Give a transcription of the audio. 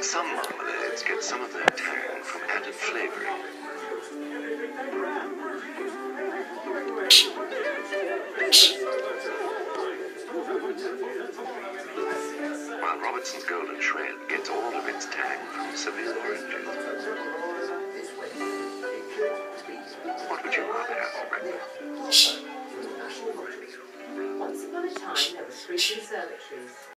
Some marmalades get some of their tang from added flavoring. While Robertson's Golden Shred gets all of its tang from Seville oranges. What would you rather have for? Once upon a time, there were three conservatories.